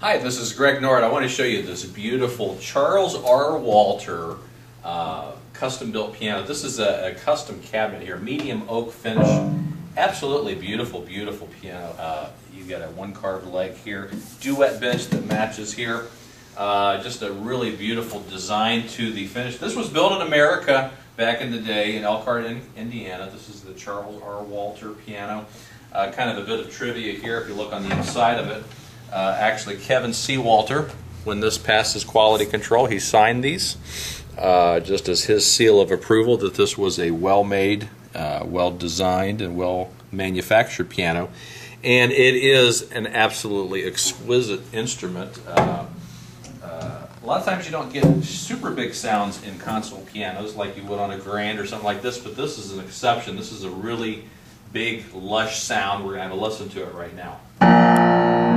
Hi, this is Greg Nord. I want to show you this beautiful Charles R. Walter uh, custom-built piano. This is a, a, custom cabinet here, medium oak finish. Absolutely beautiful, beautiful piano. Uh, you got a one carved leg here, duet bench that matches here. Uh, just a really beautiful design to the finish. This was built in America back in the day in Elkhart, Indiana. This is the Charles R. Walter piano. Uh, kind of a bit of trivia here if you look on the inside of it. Uh, actually, Kevin Seawalter, when this passes quality control, he signed these uh, just as his seal of approval that this was a well made, uh, well designed, and well manufactured piano. And it is an absolutely exquisite instrument. Uh, uh, a lot of times you don't get super big sounds in console pianos like you would on a grand or something like this, but this is an exception. This is a really big, lush sound. We're going to have a listen to it right now.